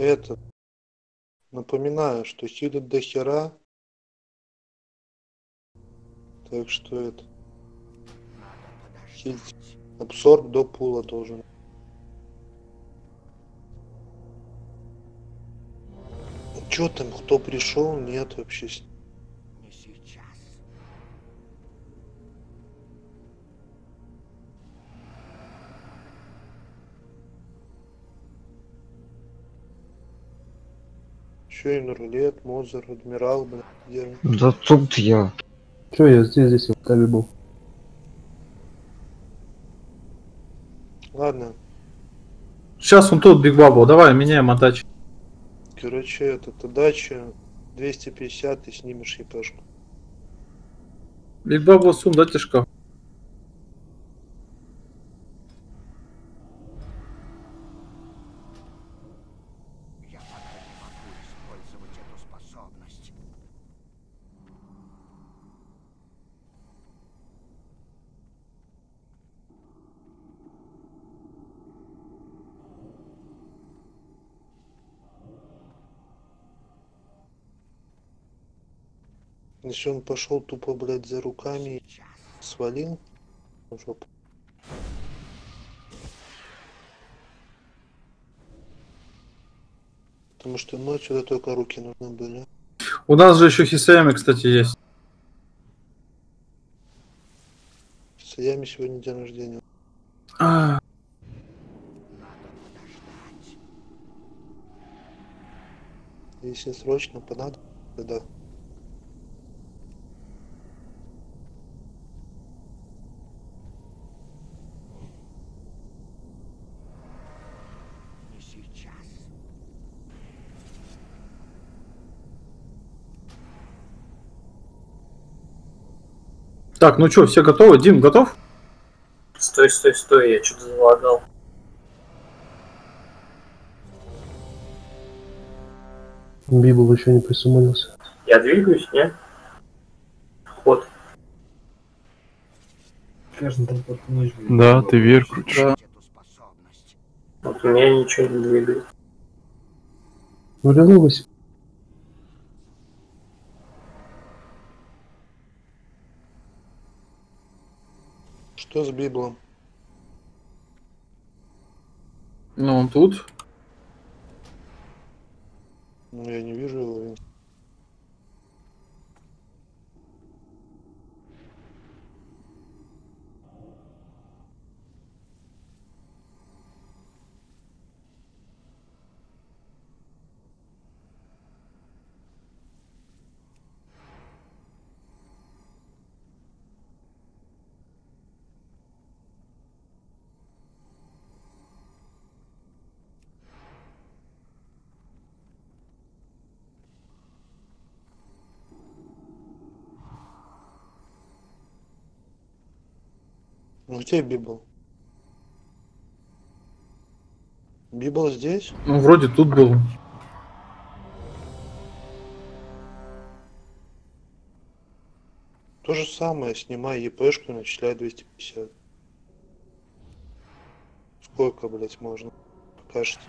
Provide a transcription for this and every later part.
Это. Напоминаю, что хилит до хера. Так что это. Хилить. Абсорб до пула должен. Чё там, кто пришел? Нет вообще. Чё и рулет, Мозер, Адмирал, блядь, где? Да тут я. Че, я здесь, здесь в табе был. Ладно, Сейчас он тут, Биг Бабл, давай, меняем атач. короче, это, дача 250, ты снимешь епешку. Биг Бабл сум, да, тяжко? Я пока не могу использовать эту способность. Если он пошел тупо, блядь, за руками свалил, в жопу. Потому что ночью это только руки нужны были. У нас же еще Хисаями, кстати, есть. С Ями сегодня день рождения. А, Надо подождать. Если срочно понадобится, да. Так, ну что, все готовы? Дим, готов? Стой, стой, стой, я что-то залагал. Библ еще не присумонился. Я двигаюсь, не? Ход. Да, ты вверх крутишь. Да. Вот у меня ничего не двигает. Ну, вернулась. Что с Библом? Ну, он тут. Ну, я не вижу его. Где Библ? Библ здесь? Ну, вроде тут был. То же самое, снимай ЕПшку и начисляй 250. Сколько, блять, можно? Кажется.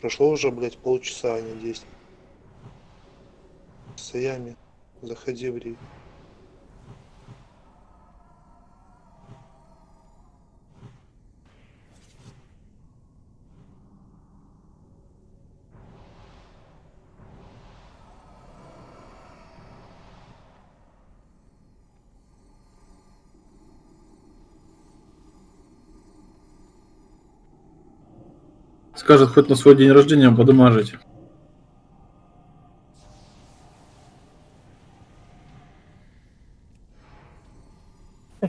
Прошло уже, блять, полчаса, а не 10. Саями, заходи в ри. Скажет, хоть на свой день рождения подумажить.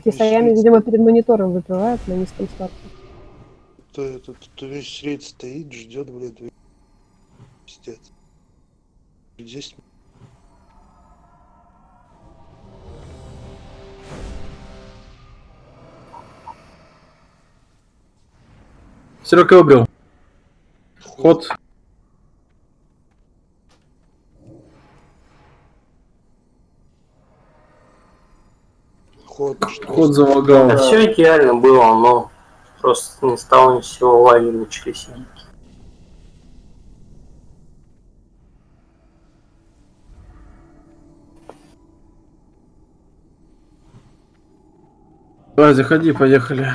Так, Исаями, видимо, перед монитором выпивает на низком старте. То этот то весь рейд стоит, ждет, блядь, пиздец. Здесь Серега убил. Ход. Ход, Ход залагал. А все идеально было, но Просто не стало ни с сего лави начали сидеть. Давай, заходи, поехали.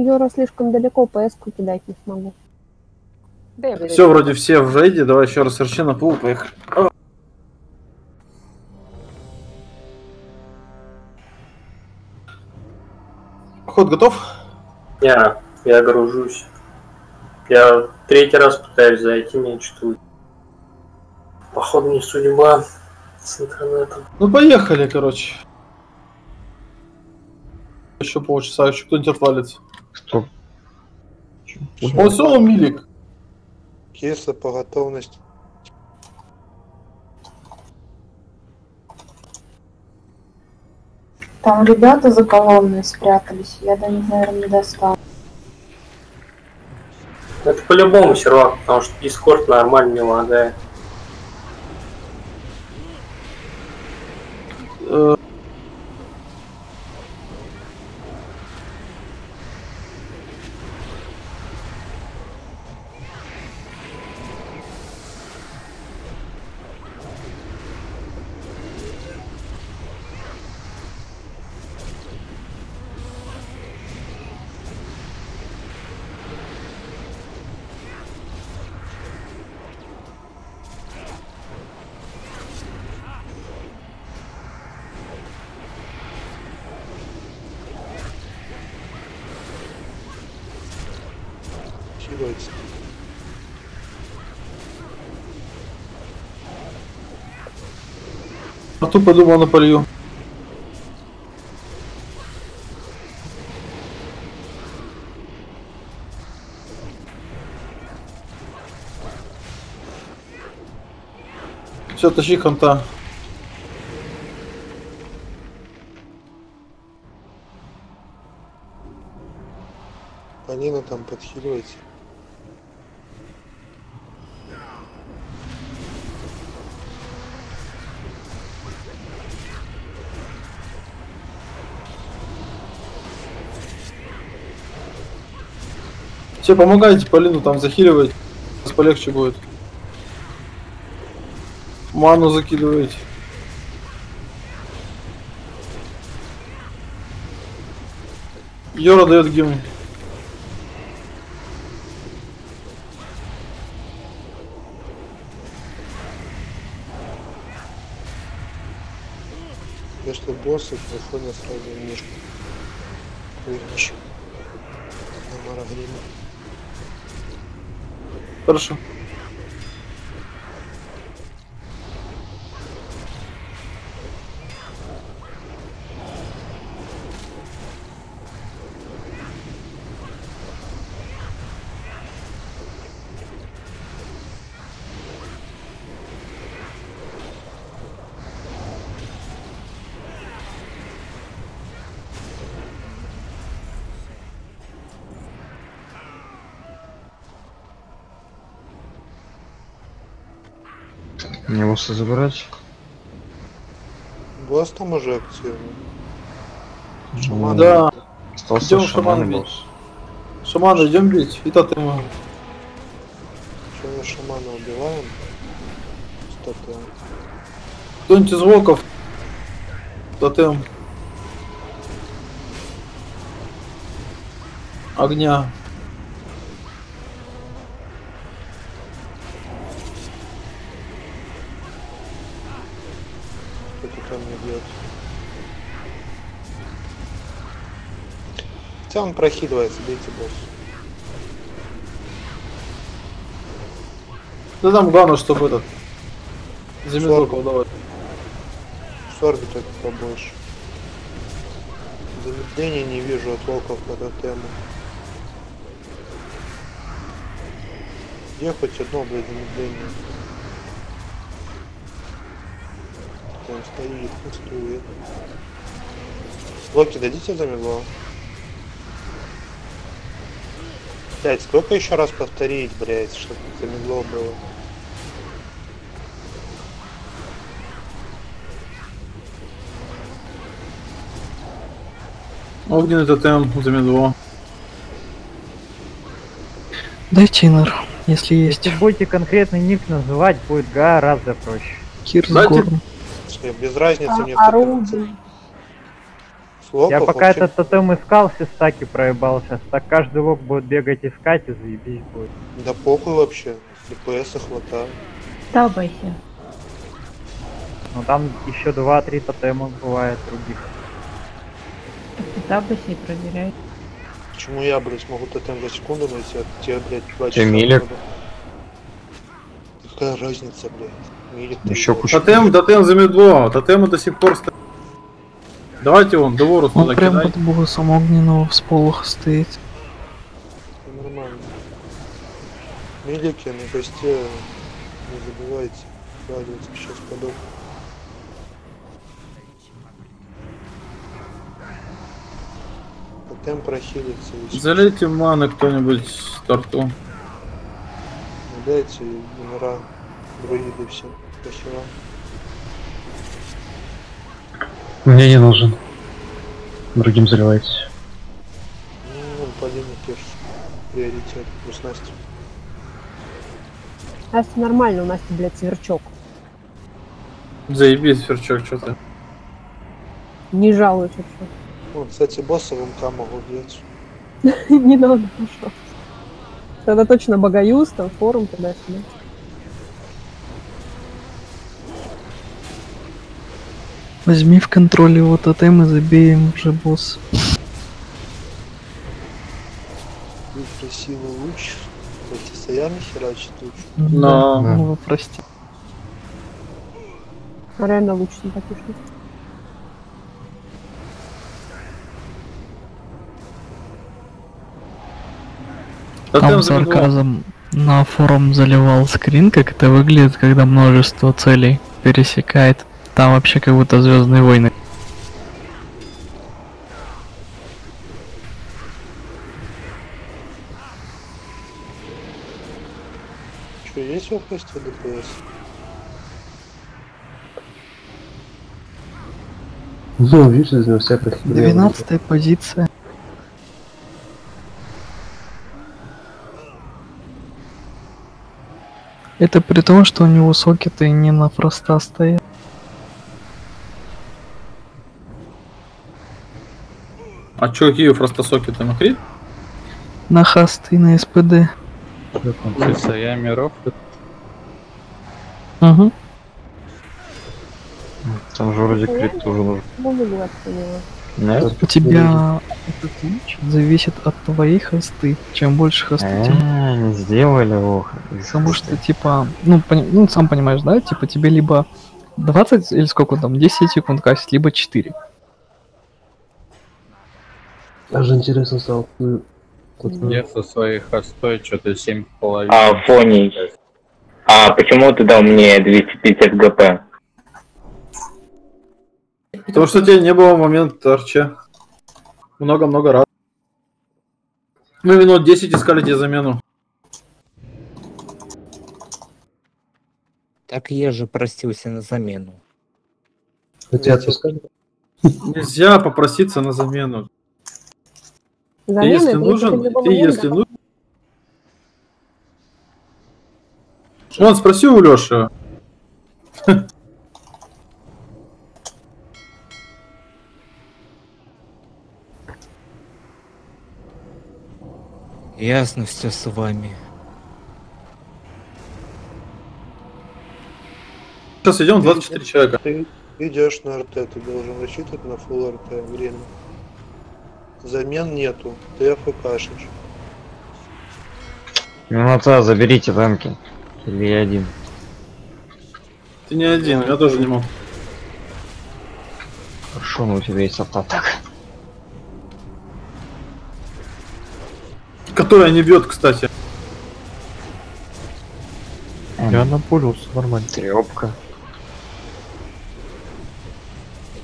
Юра слишком далеко, ПС-ку кидать не смогу. Да Все, вроде все в рейде, давай еще раз РЧ на пул, поехали. Ход готов? Я, я гружусь. Я третий раз пытаюсь зайти, мне что-то... Походу не судьба с интернетом. Ну поехали, короче. Еще полчаса, еще кто-нибудь отвалится. Кто? Все, Милик. Если по готовности. Там ребята за колонной спрятались, я до них, наверное, не достал. Это по-любому сервак, потому что Дискорд нормально не лагает. Хиливается. Арту подумал на полью. Все, тащи ханта. Полина там подхиливается. Все, помогайте Полину там захиливать. Сейчас полегче будет. Ману закидывайте. Йора дает гимн. Если боссы приходят сразу мишку. Выигрыш. На Марагриме. Хорошо. Мне босса забирать? Босс там уже активный. Ну, Шаман. Да, Остался Идём шаман шамана и бить. шамана идем бить. И тотема. Что мы шамана убиваем? Статуя. Кто-нибудь из волков. Тотем. Огня. Хотя он прохиливается, бейте босс. Да там главное, чтобы этот... Землю колдовать. Сорби только побольше. Замедления не вижу от волков по тотему. Где хоть одно, блядь, замедление? он стоит, пустует. Локи, дадите замедло? Блять, сколько еще раз повторить, блять, чтобы замедло было? Огненный тотем замедло. Дайте инер, если есть. Если будете конкретный ник называть, будет гораздо проще. Всё, Без разницы мне А, кто орудие. Я пока вообще- этот тотем искал, все стаки проебал сейчас. Так каждый лог будет бегать искать и заебись будет. Да похуй вообще. ДПС хватает. Табахи. Но там еще 2-3 тотема бывает других. Табахи проверяй. Почему я, блядь, могу тотем за секунду найти, а тебе, блядь, два часа милик? Какая разница, блядь? Милик ты Еще куча. Тотем, тотем замедло. Тотемы до сих пор стоят. Давайте он, Деворус Он прям кидай. под боссом огненного всполоха стоит. Ну, Нормально. Милики на госте, не забывайте. Радуется, сейчас подох. Тотем прохилится. и всё. Залейте маны кто-нибудь торту. Не дайте номера друиды все. Спасибо. Мне не нужен. Другим заливайтесь. Ну, Полина Кирс. Приоритет. Плюс Настя. Настя нормально, у Насти, блядь, сверчок. Заебись, Ферчок, что ты. Не жалуюсь вообще. Ну, кстати, босса в МК могу взять. Не надо, пожалуйста. Тогда точно Богаюз, там форум туда-сюда. Возьми в контроль его тотем и забей им уже босс. И красивый луч. Стоями херачит луч. Но- Да, Ну, прости. А реально лучше не так уж. Тотем Там замедло. сарказм на форум заливал скрин, как это выглядит, когда множество целей пересекает. Там вообще как будто Звездные войны. Что, есть вопросы по ДПС? Ну, видишь, из него всякая херня. Двенадцатая позиция. Это при том, что у него сокеты не на фроста стоят. А чё, какие фростосоки там охрен? На хасты и на СПД. Я миров. Угу. Там же вроде крит тоже нужен. Ну. Нет? У тебя этот луч зависит от твоей хосты. Чем больше хосты, тем А, не сделали его. Потому что, типа, ну, пони- ну, сам понимаешь, да, типа тебе либо 20 или сколько там, 10 секунд кастить, либо 4. Даже интересно стало. Я со своей хостой что-то 7,5. А, Фоний. А почему ты дал мне 250 ГП? Потому что тебя не было момент торча. Много-много раз. Мы минут 10 искали тебе замену. Так я же просился на замену. а тебя отпускали? Нельзя попроситься на замену. Ты Замена если нужен, ты если нужен. Вон, спроси у Лёши. Ясно все с вами. Сейчас идем 24 человека. Ты идешь на РТ, ты должен рассчитывать на фул РТ время. Замен нету, ты АФКшишь. Минута, заберите танки. Или я один. Ты не один, я тоже не могу. Хорошо, но у тебя есть автоатака. Которая не бьет, кстати. Я на полюс, нормально. Трепка.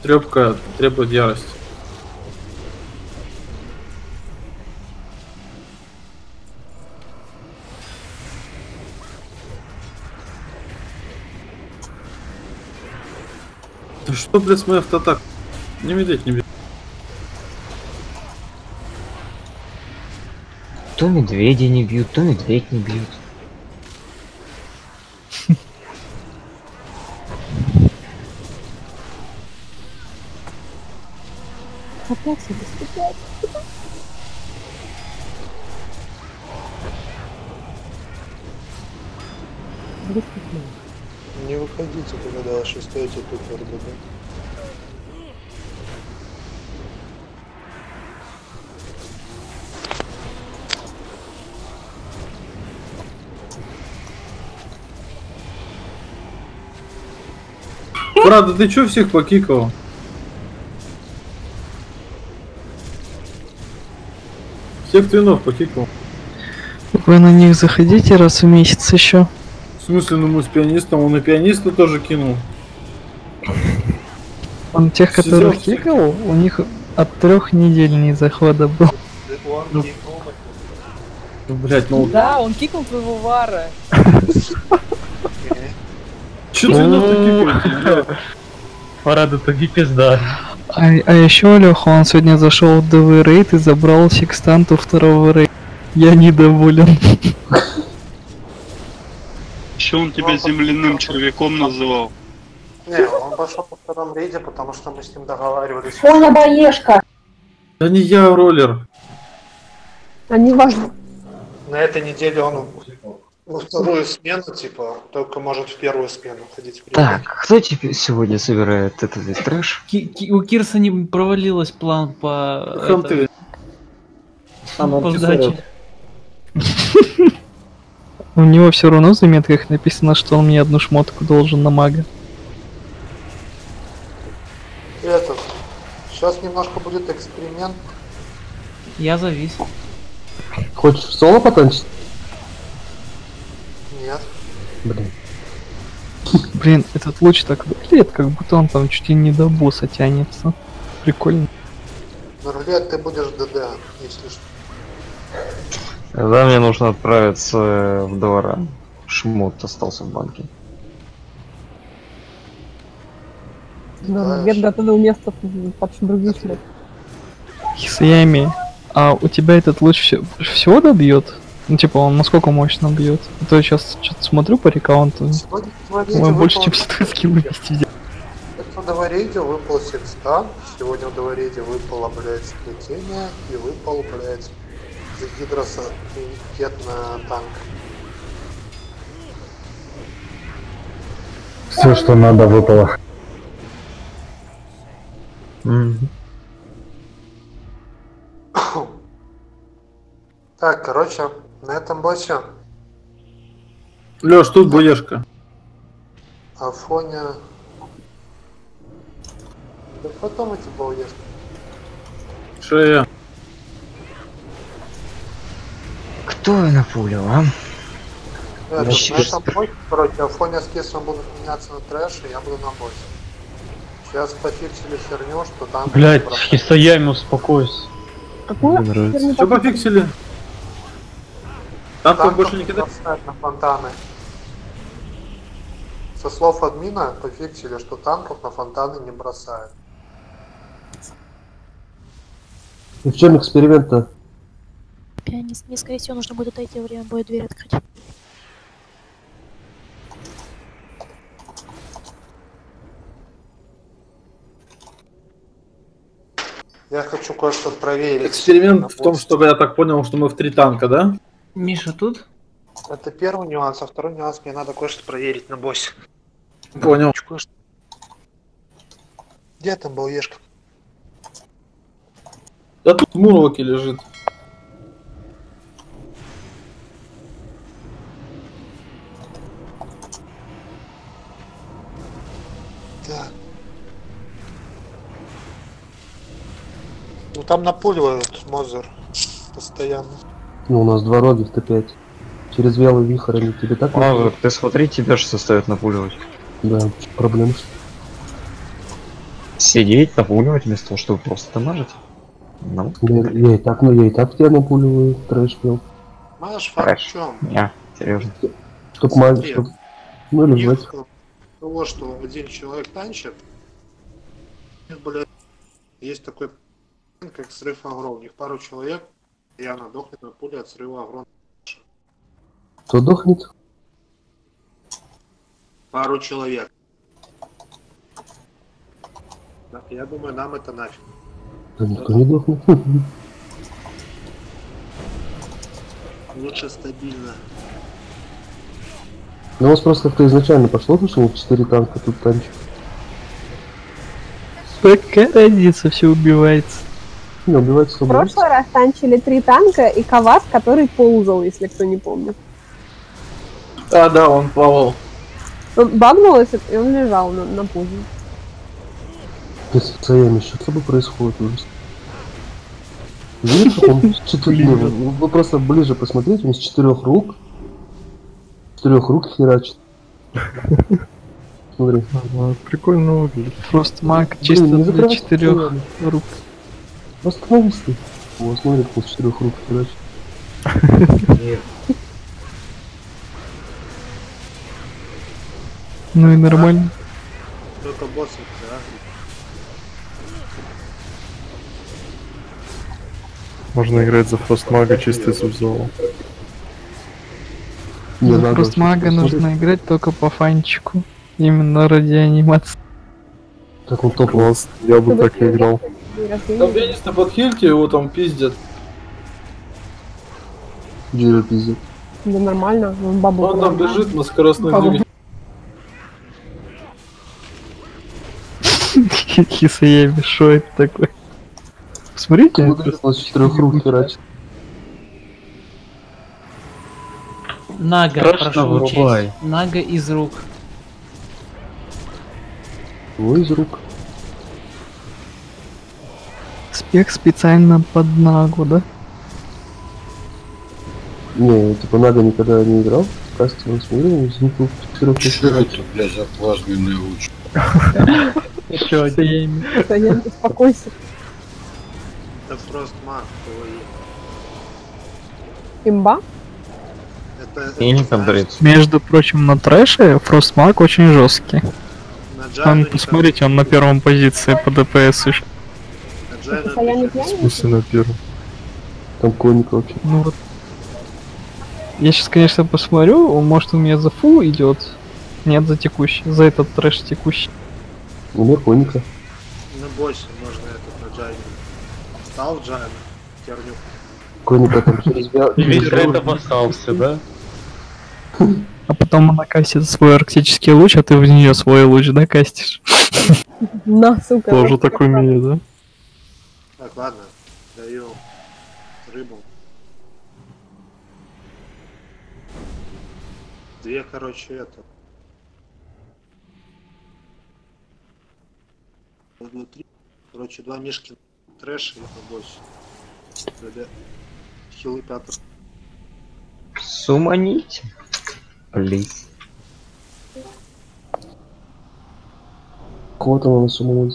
Трепка требует ярости. Что, блядь, с моей автоатак? Не медведь, не бить. То медведи не бьют, то медведь не бьют. Опять себе опять. Не выходите, когда ваши стоите тут в РДД. Правда, ты чё всех покикал? Всех твинов покикал. Вы на них заходите раз в месяц еще. В смысле, ну мы с пианистом, он и пианиста тоже кинул. Он тех, Сидел которых кикал, у них от трех недельный захода был. Ну, блять, ну Да, он кикнул твоего вара. чё твинов-то кикаете, блядь? Парада таки пизда. А, а еще Леха, он сегодня зашел в ДВ рейд и забрал секстанту второго рейда. Я недоволен. Еще он тебя земляным червяком называл. Не, он пошел по втором рейде, потому что мы с ним договаривались. Фоня Баешка. Да не я, роллер. А не важно. На этой неделе он во вторую смену, типа, только может в первую смену ходить. в рейд. Так, кто теперь сегодня собирает этот весь трэш? Ки- Ки- у Кирса не провалилась план по... Ханты. это, А, ну, по сдаче. У него все равно в заметках написано, что он мне одну шмотку должен на мага. Этот. Сейчас немножко будет эксперимент. Я завис. Хочешь в соло потанчить? Нет. Блин. Блин, этот луч так выглядит, как будто он там чуть ли не до босса тянется. Прикольно. Нурлет, ты будешь ДД, если что. Да, мне нужно отправиться в двора. Шмот остался в банке. Да, Вет готовил место под других лет. Хисаями, а у тебя этот луч все, всего добьет? Ну, типа, он насколько мощно бьет? А то я сейчас что-то смотрю по рекаунту. Сегодня больше, выпал- чем все твои скиллы вместе. В выпал секстан, сегодня в Доворейде выпало, блядь, сплетение и выпал, блядь, Гидроса иммунитет на танк. Все, что надо, выпало. Так, короче, на этом боссе Лёш, тут боешка. Афоня... Да потом эти балдежки. Шея. Кто я напулил, а? Этот, Вообще на этом боссе, короче, Афоня с Кисом будут меняться на трэш, и я буду на боссе. Сейчас пофиксили херню, что там... Блять, Хисаями, успокойся. Какую? Мне нравится. Что пофиксили? Танков Танков больше не кидать? на фонтаны. Со слов админа пофиксили, что танков на фонтаны не бросают. И в чем эксперимент-то? Пианист, мне, скорее всего, нужно будет отойти, время будет дверь открыть. Я хочу кое-что проверить. Эксперимент в том, что я так понял, что мы в три танка, да? Миша тут? Это первый нюанс, а второй нюанс, мне надо кое-что проверить на боссе. Понял. Где там был Ешка? Да тут в Мурлоке лежит. Там напуливают Мозер постоянно. Ну, у нас два роги в Т5. Через вялый вихрь они тебе так... Мазур, ты смотри, тебя же заставят напуливать. Да, проблем что Сидеть, напугивать вместо того, чтобы просто дамажить. Ну, Я, я и так, ну я и так тебя напуливаю, трэш пил. Маш, факт в Трэш. чем? не, серьезно. Чтоб мать, чтоб... Ну или жать. того, что один человек танчит, блядь, есть такой как срыв агро. У них пару человек, и она дохнет на пуле от срыва агро. Кто дохнет? Пару человек. Я думаю, нам это нафиг. Да никто не дохнет. Лучше стабильно. Ну у вас просто как-то изначально пошло, то, что вот 4 танка тут танчик. Какая разница, все убивается. Не, убивается В прошлый раз танчили три танка и Кавас, который ползал, если кто не помнит. А, да, он плавал. Он багнулось, и он лежал на, на пузе. С Саями, что с тобой происходит ужас? Видишь, как он вы, вы просто ближе посмотрите, он с четырех рук. С четырех рук херачит. Смотри. Прикольно выглядит. Просто маг чисто для четырех рук. Остановись ты. О, смотри, с четырех рук херачит. Ну и нормально. Только боссы, да? Можно играть за фростмага чисто из обзора. Не За надо просто вообще мага посмотреть. нужно играть только по фанчику. Именно ради анимации. Так он топ. Класс, я бы так и играл. Там Денис на подхильте, его там пиздят. Джиро пиздит. Да нормально, он бабу. Он там бежит на скоростной Бабу. двигателе. Хисаями, что это такое? Смотрите, Выглядит он с четырех рук херачит. Нага, Страшно прошу вырубай. учесть. Нага из рук. Его из рук. Спех специально под нагу, да? Не, типа Нага никогда не играл. В касте он смотрел, он звуков четырех Что это, блядь, за плазменный луч? Еще один. Стоян, успокойся. Это просто маг твой. Имба? Это, И не кондрится. Между прочим, на трэше Фростмаг очень жесткий. Он, посмотрите, он на первом позиции по ДПС еще. В пьяный? смысле на первом? Там коник вообще. Ну вот. Я сейчас, конечно, посмотрю, может у меня за фул идет. Нет, за текущий. За этот трэш текущий. У меня коника. Ну больше можно этот на Джайну. Стал Джайну, терню. Коника там через через вя- остался, да? А потом она кастит свой арктический луч, а ты в нее свой луч, да, кастишь? На, сука. Тоже так умеет, да? Так, ладно, даю рыбу. Две, короче, это. Внутри. Короче, два мешки трэш и побольше. Ребят, хилы пятый. Суманить. Плиз. Кого там она сумму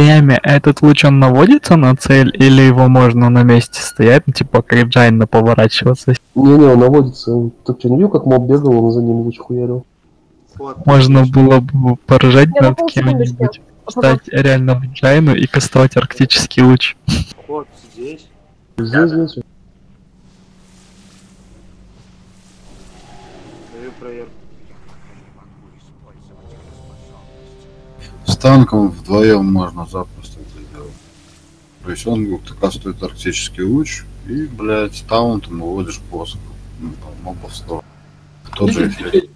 а этот луч он наводится на цель или его можно на месте стоять, ну типа как Джайна поворачиваться? Не-не, он наводится. Он- Ты что, не видел, как моб бегал, он за ним луч хуярил? Вот. Можно было бы поржать Я на над кем-нибудь, стать реально в Джайну и кастовать арктический луч. Ход здесь. Здесь, здесь. Танком вдвоем можно запросто это сделать. То есть он кастует арктический луч и, блядь, таунтом выводишь босса. Ну, там, мобов в сторону. Тот же эффект.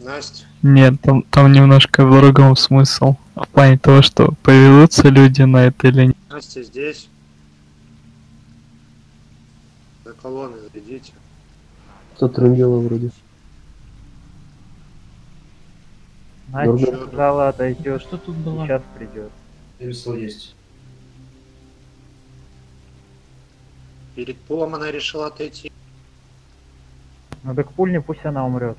Настя. Нет, там, там немножко в другом смысл. В плане того, что поведутся люди на это или нет. Настя здесь. За колонны зайдите. Кто трындела вроде. Настя Дорого. сказала, отойдет. Что тут было? Сейчас придет. Ремесло есть. Перед полом она решила отойти. Ну так пульни, пусть она умрет.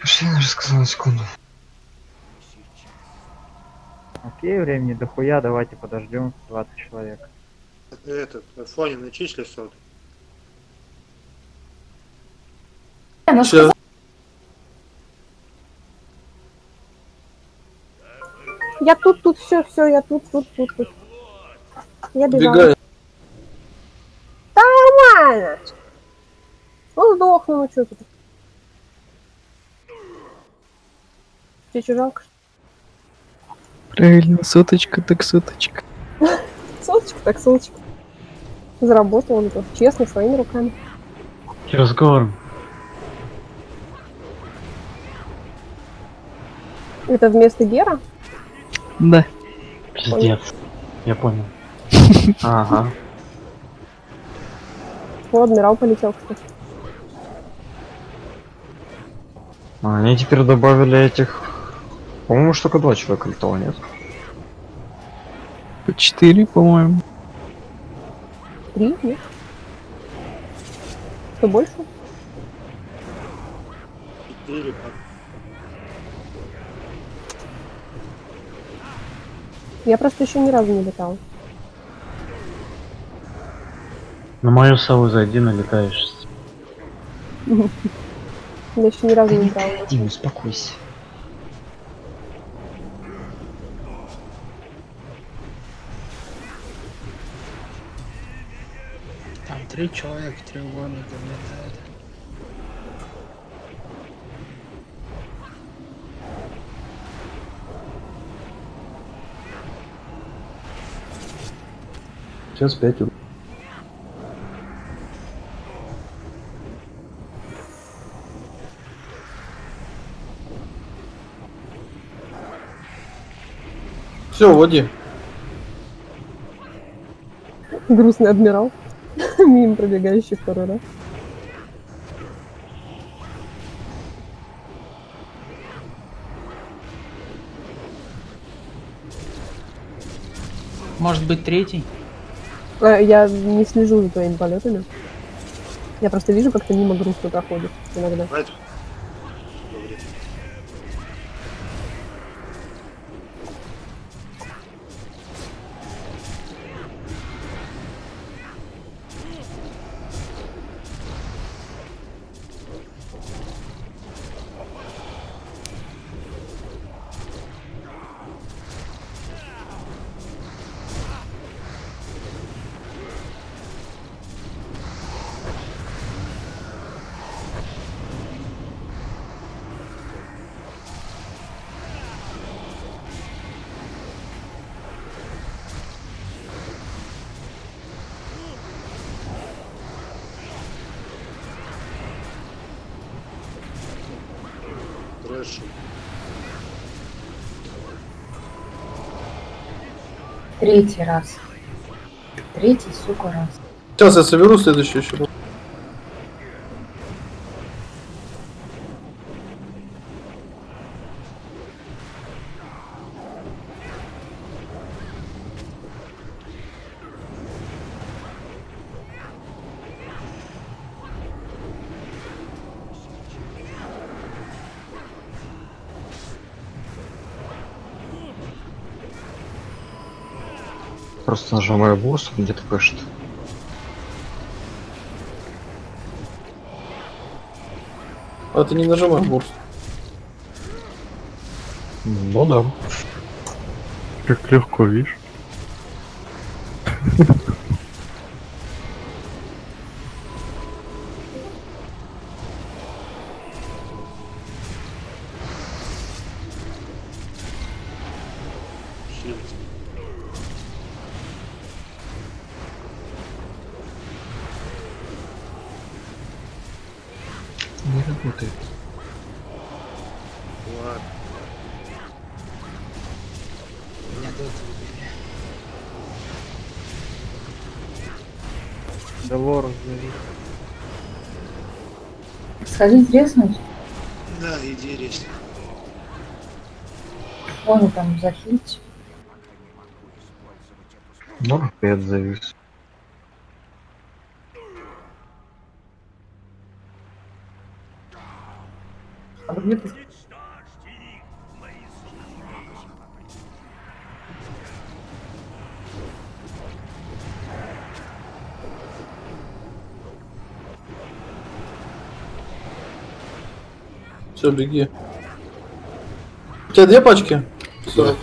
Пошли, я рассказал на секунду. Окей, времени дохуя, давайте подождем 20 человек. Этот, на фоне начисли сот. Она Сейчас. Я тут, тут, все, все, я тут, тут, тут, тут. Я бежала. Бегай. Да нормально. Ну, сдохну, ну что тут. Тебе что, жалко? Правильно, соточка так соточка. Соточка, так соточка. Заработал он это честно, своими руками. Разговор. Это вместо Гера? Да. Пиздец. Я понял. Ага. О, адмирал полетел, кстати. А Они теперь добавили этих... По-моему, только два человека летало, нет? По четыре, по-моему. Три, нет? Что больше? Четыре, по- Я просто еще ни разу не летал. На мою сову зайди, налетаешь. Я еще ни разу не летал. Дима, успокойся. Там три человека треугольником летают. Сейчас пять. уже. Все, води. Грустный адмирал. Мим пробегающий второй раз. Может быть третий? А, Я не слежу за твоими полетами. Я просто вижу, как ты мимо грустно проходишь иногда. Давайте. Третий раз. Третий, сука, раз. Сейчас я соберу следующий еще. Просто нажимаю босс, он где-то пишет. А ты не нажимай бурст. Ну да. Как легко, видишь? Сходить треснуть? Да, иди резко. Он там захилить. Ну, опять завис. А где ты Все, беги. У тебя две пачки? Всё.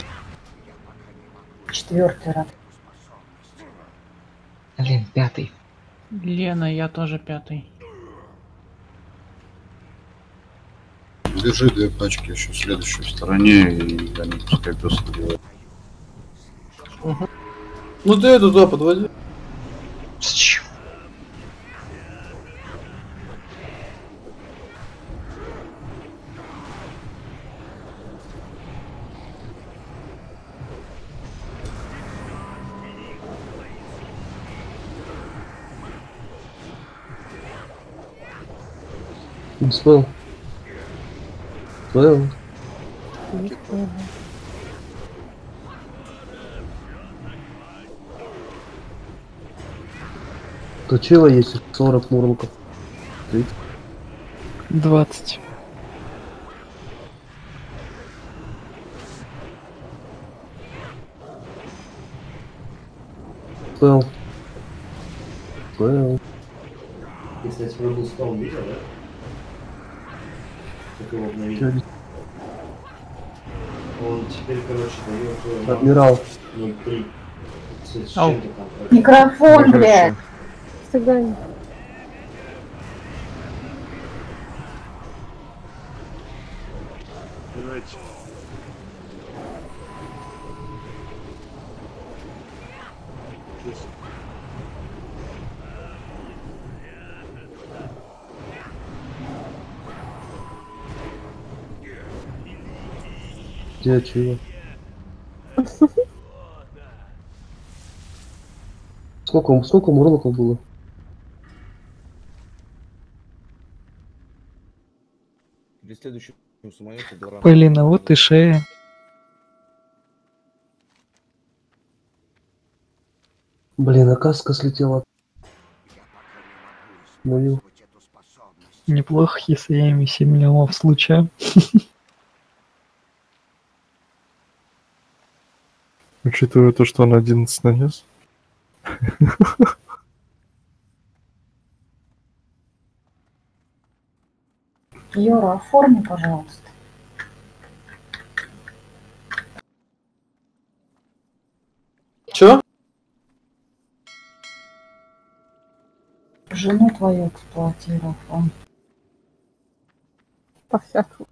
Четвертый раз. Блин, пятый. Лена, я тоже пятый. Держи две пачки еще в следующей стороне, и они пускай пес делают. Мгм. Ну ты эту туда подводи. Спел. Точила есть 40 мурлоков. 30. 20. Спел. Спел. Если я тебе был стол, видел, да? Как его обновили. Он теперь, короче, дает... э, Адмирал. 0,3. С- с Ау. чем-то там, короче. Микрофон, блядь. Цыгане. Где чего? Сколько, сколько мурлоков было? Двора. Блин, а вот и шея. Блин, а каска слетела. Мою. Неплохо, если я ими 7 миллионов случая. Учитывая то, что он 11 нанес. Юра, оформи, пожалуйста. Чё? Жену твою эксплуатировал он. По-всякому.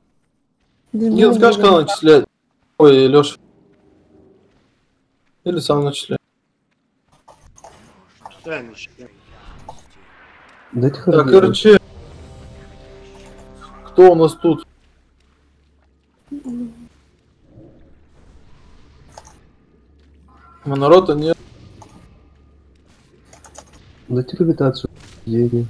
Ген, скажешь, когда начисляет? Ой, Леша. Или сам. Что я начинаю? Дайте Так, короче. Кто у нас тут? Монорота нет. Дайте левитацию. Деньги.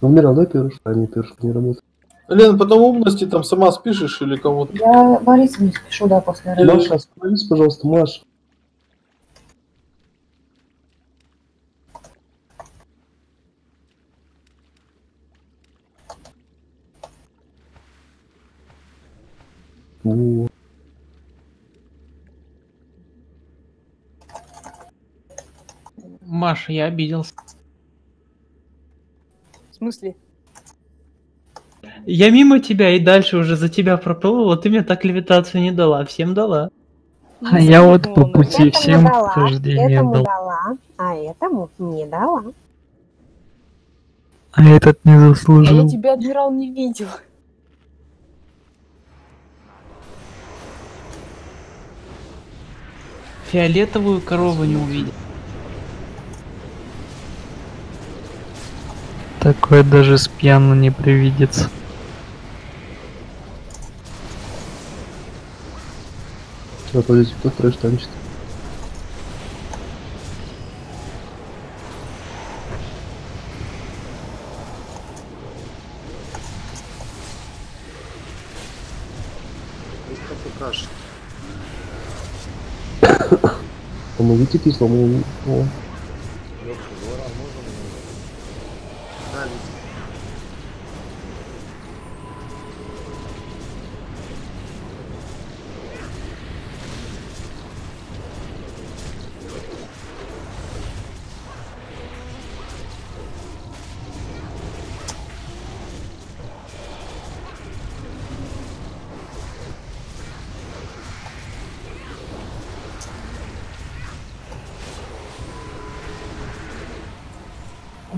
Адмирал, дай перышко. А, не перышко не работает. Лен, потом умности там сама спишешь или кому-то? Я Борису не спешу, да, после работы. Маша, остановись, пожалуйста, Маша. Во. Маша, я обиделся. В смысле? Я мимо тебя и дальше уже за тебя проплыл, а ты мне так левитацию не дала. Всем дала. А я вот по пути Этому всем дала, этому дал. дала, а этому не дала. А этот не А я заслужил. тебя, адмирал, не видел. Фиолетовую корову не увидел. Такое даже с пьяну не привидится. Все, подождите, кто трэш танчит? Есть такой каш. Помогите кислому. О. Да, ведь.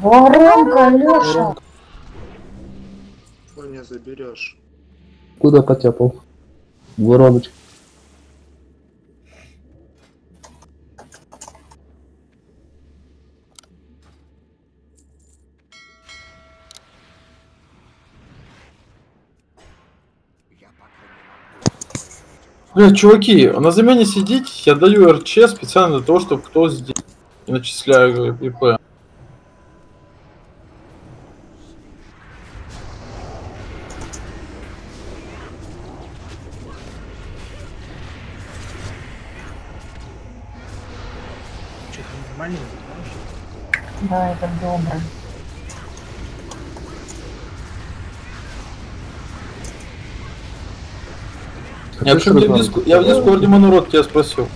Воронка, Леша! Что не заберешь? Куда потяпал? Вороночка. Бля, чуваки, на замене сидеть, я даю РЧ специально для того, чтобы кто здесь начисляю ИП. Да, это добро. Я, в общем, я, в диску- я в дискорде Монород тебя спросил.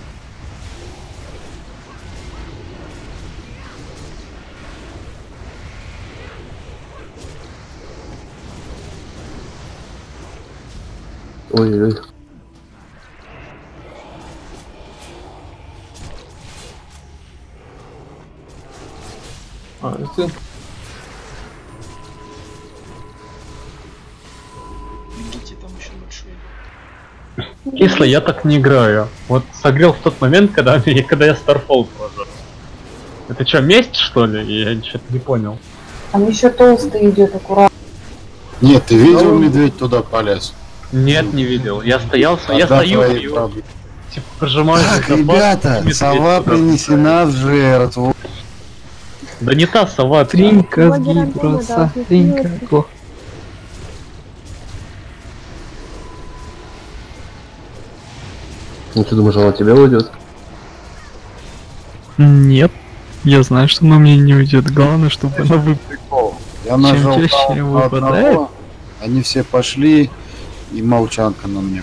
Ой-ой-ой. А, это ты? Бегите там еще большие. Кисло, я так не играю. Вот согрел в тот момент, когда, когда я Starfall прожил. Это что, месть, что ли? Я что-то не понял. Там еще толстый идет аккуратно. Нет, ты видел, медведь туда полез? Нет, не видел. Я стоял, я Тогда стою, твои пью, проблемы. типа прожимаю. Так, ребята, сова принесена в жертву. Да не та сова, Тринка с Блогер Антона гидроса. должен Тринка. го. Ну ты думаешь, она от тебя уйдет? Нет. Я знаю, что она мне не уйдет. Главное, чтобы она выпала. Я Чем нажал чаще выпадает, одного, они все пошли, и молчанка на мне.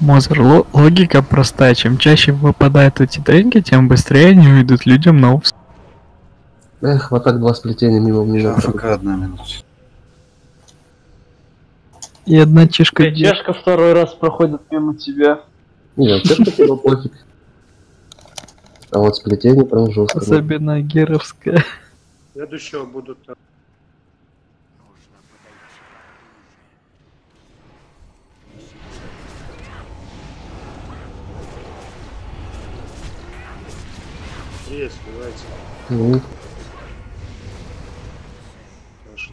Мозер, ло- логика простая. Чем чаще выпадают эти тренки, тем быстрее они уйдут людям на упс. Эх, вот так два сплетения мимо меня. ФК одна минута. И одна чешка Ты чашка второй раз проходит мимо тебя. Нет, честно тебе пофиг. А вот сплетение прям жестко. Особенно геровская. Следующего будут... Есть, давайте. Ну, Хорошо.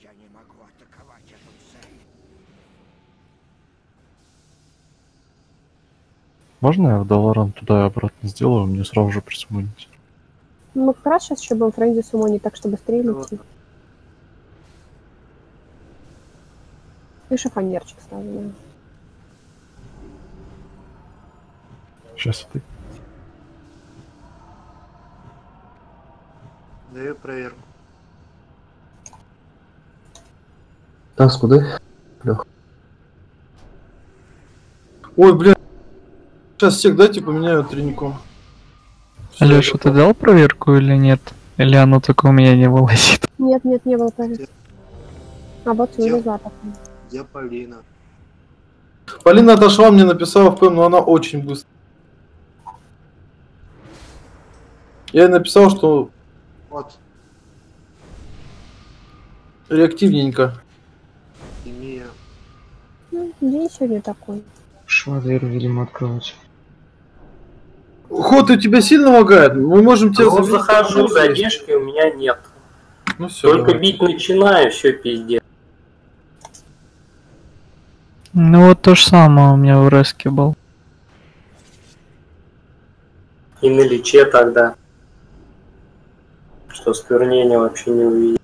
Я не могу атаковать эту цель. Можно я в Долоран туда и обратно сделаю, мне сразу же присмонить? Ну, Мы как раз сейчас еще будем Френди сумонить, так что быстрее лети. И шифонерчик ставлю. Сейчас ты. Даю проверку. Так, куда? Лех. Ой, бля. Сейчас всех дайте поменяю треньком. Алеша, ты дал проверку или нет? Или оно только у меня не вылазит? Нет, нет, не было проверки. А вот запах. Я Полина. Полина отошла, мне написала в ПМ, но она очень быстро. Я написал, что Вот, реактивненько. и Мия. Ну, день сегодня такой. Швадер, видимо, открывать. Ход у тебя сильно лагает? Мы можем тебя Ну, захожу, задержки у меня нет. Ну все. Только бить начинаю, все пиздец. Ну вот то же самое у меня в Реске был. И на лече тогда. Что сквернение вообще не увидел.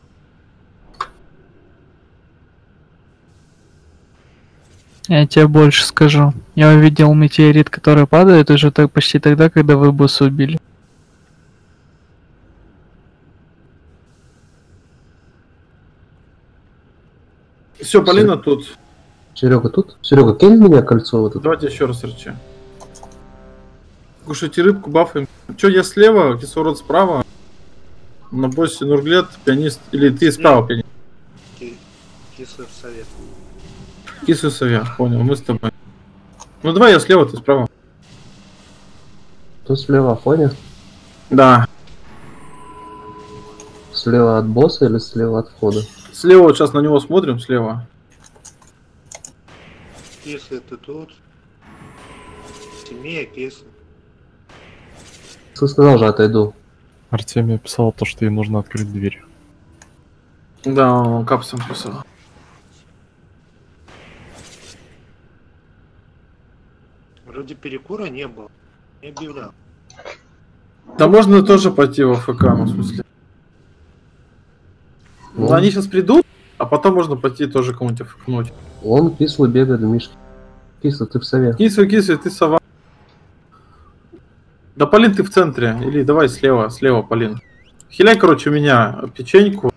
Я тебе больше скажу. Я увидел метеорит, который падает уже так почти тогда, когда вы босса убили. Все, Полина тут. Серега тут? Серега, кинь меня кольцо вот это. Давайте еще раз РЧ. Кушайте рыбку, бафаем. Че, я слева, кислород справа. На боссе Нурглет, пианист. Или ты справа пианист. Ки- Кислый совет. Кису Совя, понял, мы с тобой. Ну давай я слева, ты справа. Тут слева фоне? Да. Слева от босса или слева от входа? Слева вот сейчас на него смотрим, слева. Если ты тут, семья, если. Ты сказал же, отойду. Артемий писал то, что ей нужно открыть дверь. Да, он капсом писал. Вроде перекура не было. Не объявлял. Да можно тоже пойти в АФК, ну, в смысле. Ну, они сейчас придут, а потом можно пойти тоже кому-нибудь АФКнуть. Он кислый бегает в мишке. Кислый, ты в сове. Кису, кису, ты сова. Да, Полин, ты в центре. Или давай слева, слева, Полин. Хиляй, короче, у меня печеньку.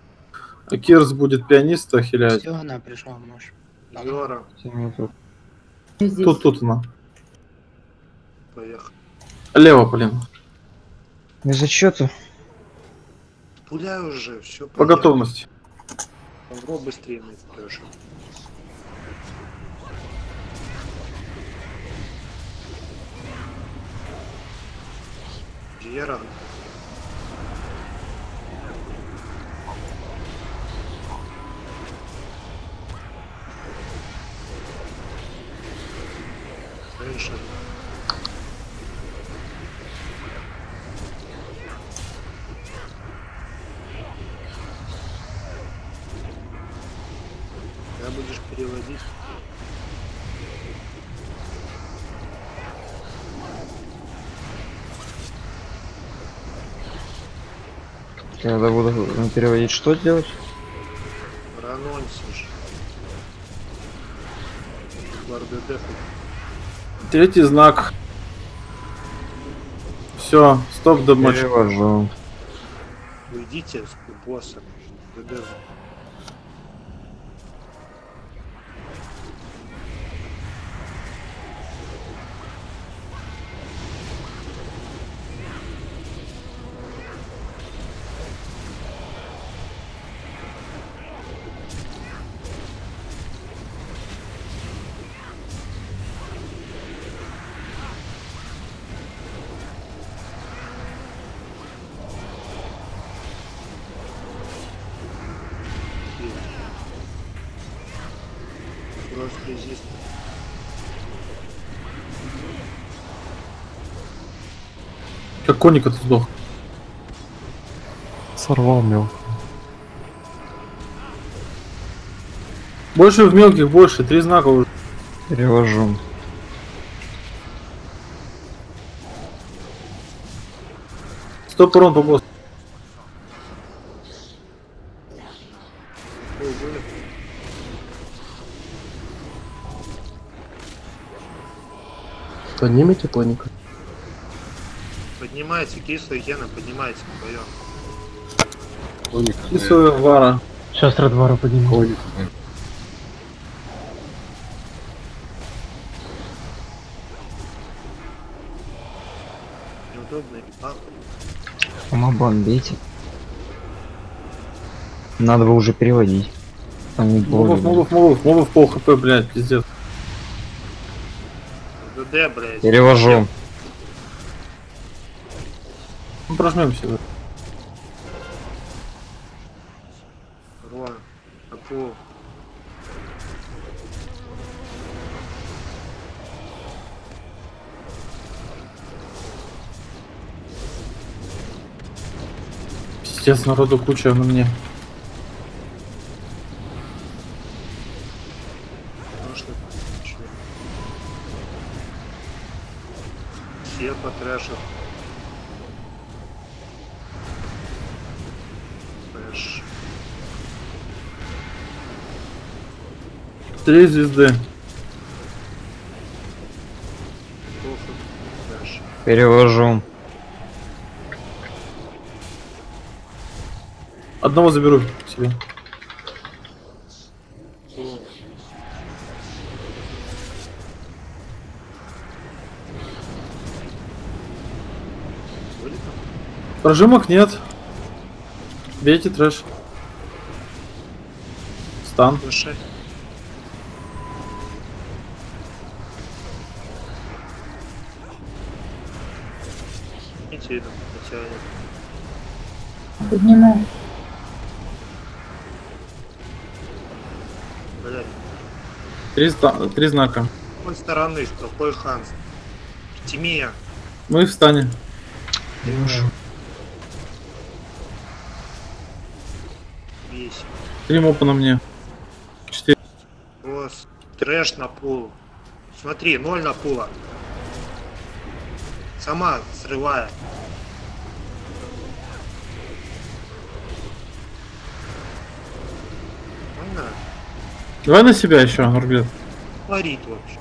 А Кирс будет пианиста хилять. Все, она пришла, можешь. Здорово. Тут, тут она. Поехали. Лево, Полин. Не зачету. Пуляй уже, все. По готовности. Добро быстрее найдешь. Гера. Раньше. Когда будешь переводить? Когда буду переводить, что делать? Прононсишь. Третий знак. Все, стоп до матча. Уйдите с босса. Как коника ты сдох. Сорвал мелко. Больше в мелких, больше. Три знака уже. Перевожу. Стоп урон по боссу. Поднимите планика. Поднимайте кисло и гена, поднимайте вдвоем. Кису Вара. Сейчас Редвара подниму. Коник. Неудобно и пахнет. Ума бомбите. Надо бы уже переводить. Они Мобов, боли. мобов, мобов, мобов пол хп, блядь, пиздец. ДД, блядь. Перевожу. Прожмемся. Апу. Пиздец, народу куча на мне. Три звезды. Перевожу. Одного заберу себе. Прожимок нет. Бейте трэш. Стан. Слушай. Потянет. Подниму. Блядь, Три, три знака. с какой стороны, с какой Ханс? Тимия. Мы встанем. Весь. Три мопа на мне. Четыре. Рос. Трэш на пул. Смотри, ноль на пула. Сама срывая. Давай на себя еще, Арглет. Творит вообще.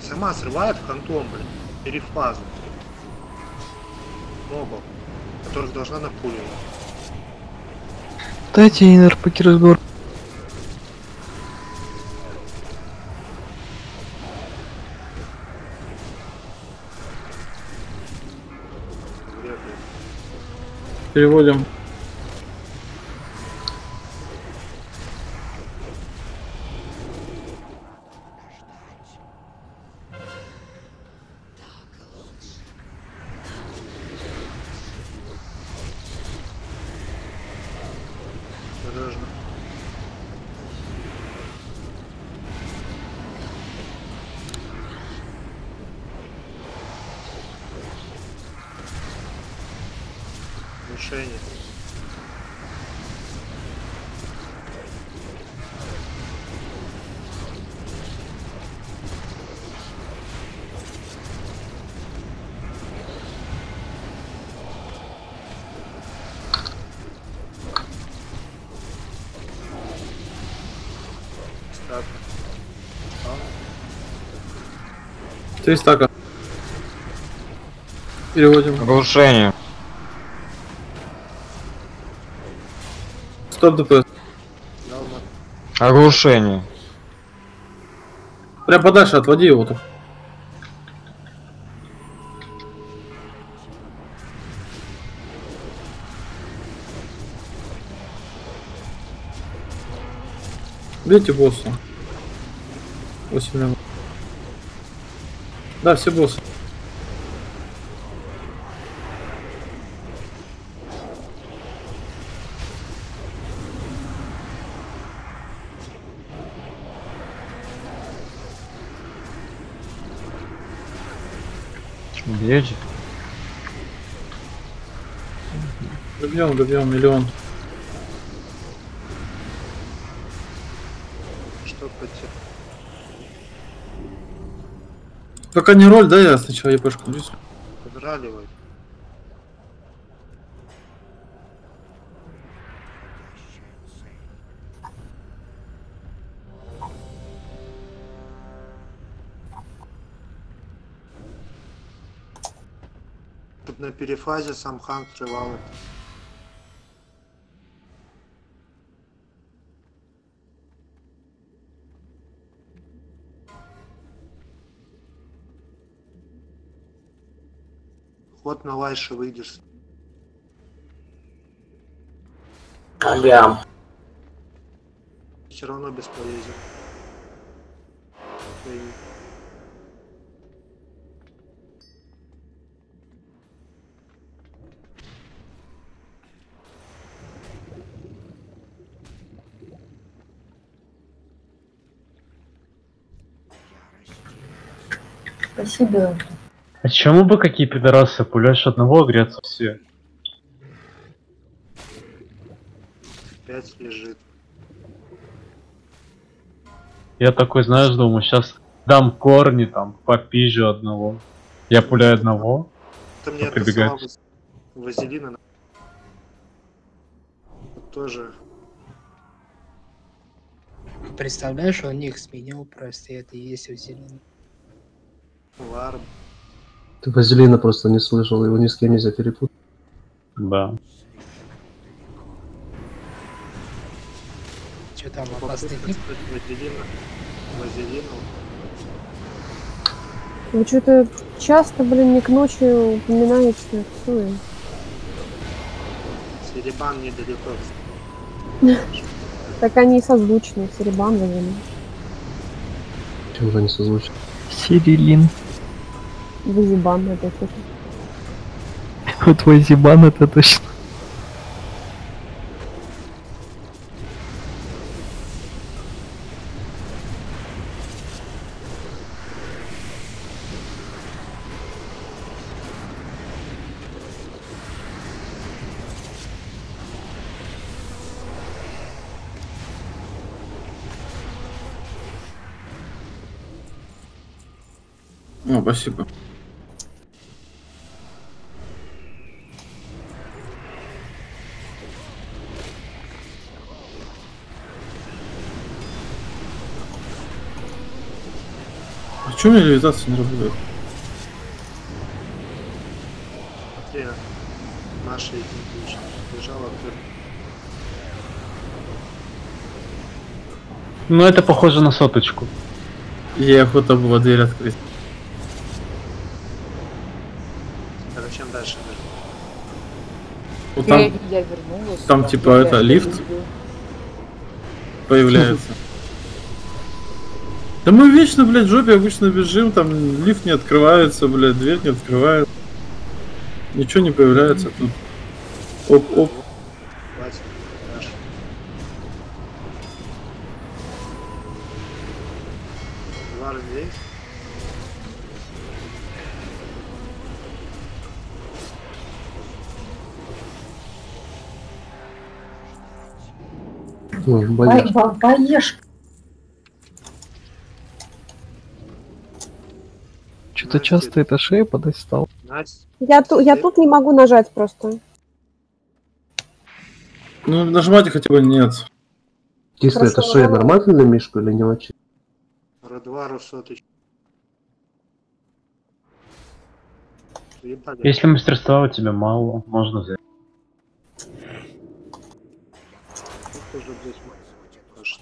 Сама срывает хантом, блин. Перефазу. Мобов. Которых должна напуливать. Дайте НРПки разговор. Переводим. Три стака. Переводим. Оглушение. Стоп ДПС. Оглушение. Прям подальше отводи его тут. Бейте босса. 8 минут. Да, все боссы. Бьете? Добьем, добьем миллион. Пока не роль, да, я сначала епешку бьюсь. Подраливай. Тут на перефазе сам хан срывал это. Ход на лайше выйдешь. Ага. Все равно бесполезен. Ой. Спасибо. А чему бы какие пидорасы пуляешь одного, греться все? Пять лежит. Я такой, знаешь, думаю, сейчас дам корни там, попизжу одного. Я пуляю одного. Это мне прибегает. ваз- вазелина. Тоже Представляешь, он них сменил просто, это и есть усиление. ларм. Ты Вазелина просто не слышал, его ни с кем нельзя перепутать. Да. Что там, опасный тип? Вазелина. Вы что-то часто, блин, не к ночи упоминаете. Кто я? Серебан недалеко. Так они созвучны, Серебан, наверное. Чем же они созвучны? Сирилин. Вызибан, это что Вот твой Зибан это точно. О, спасибо. Чё у меня левитация не работает? Смотри. Бежала ты. Ну это похоже на соточку. Ей охота была дверь открыть. А зачем дальше? Вот там, Я вернулась. там типа я это лифт появляется. Да мы вечно, блядь, в жопе обычно бежим, там лифт не открывается, блядь, дверь не открывается. Ничего не появляется тут. Оп, оп. Хватит. Дальше. Два людей. Боишь. Боешь. Что-то часто эта шея подать стал. Я, ту, я тут не могу нажать просто. Ну, нажимайте хотя бы нет. Если это шея нормально на мишку или не очень? Радвару соточку. Ебали. Если мастерства у тебя мало, можно взять. Тоже.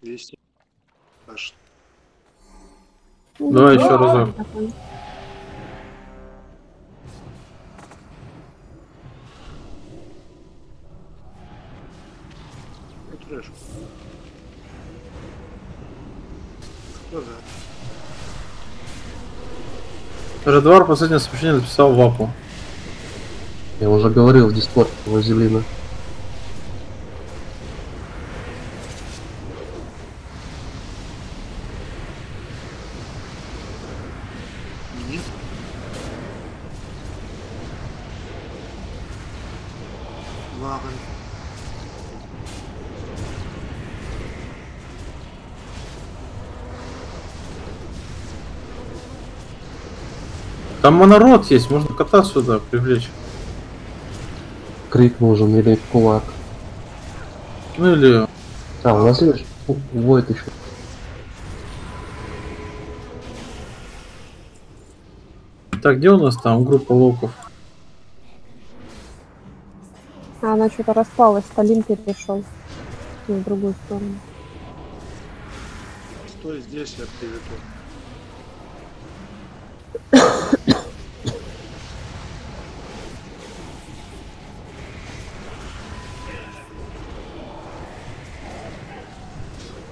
200. Маша. Давай еще разок. Ну. Кто за? Радвар последнее сообщение написал в апу. Я уже говорил в Дискорд Вазелина. Нет. Вагон. Там монород есть, можно кота сюда привлечь. Крик нужен или кулак. Ну или... А, у нас есть воет еще. Так, где у нас там группа локов? А она что-то распалась, Сталин перешел в другую сторону. Стой здесь, я приведу.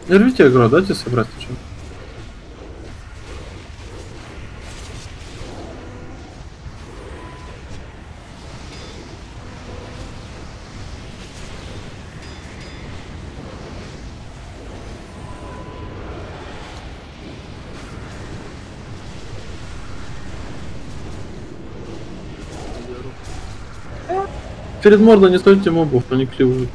Рвите игру, дайте собрать что Перед мордой не стойте мобов, они клевают.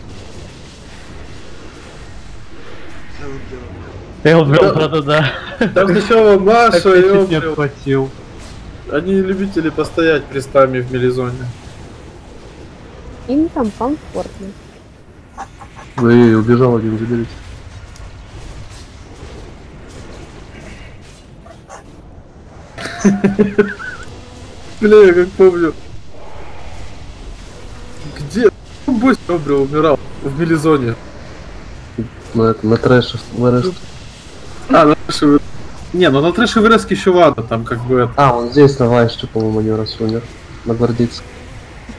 Я убил. Ты убил, да-да-да. Там сначала Маша и убил. отхватил. Они любители постоять престами в мелизоне. Им там комфортно. Ой, убежал один, заберите. Бля, я как помню. Где? Бой Добрый умирал в мелизоне. На, на трэше, в РС. А, на трэше... Не, ну на трэше в РС еще ладно, там как бы это... А, он здесь на Вайше, по-моему, не раз умер. На гвардейце.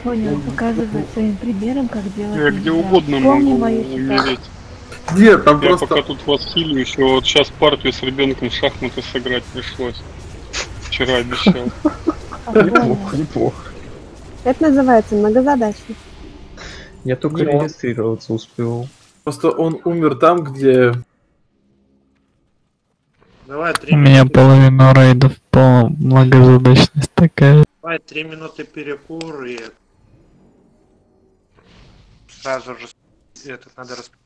Понял, показывать своим примером, как делать Я где угодно Помни могу умереть. Нет, там Я просто... пока тут вас хилю, еще вот сейчас партию с ребенком в шахматы сыграть пришлось. Вчера обещал. Неплохо, неплохо. Это называется многозадачный. Я только регистрироваться успел. Просто он умер там, где... Давай три У меня минуты. половина рейдов по многозадачность такая. Давай три минуты перекур и сразу же этот надо распределить.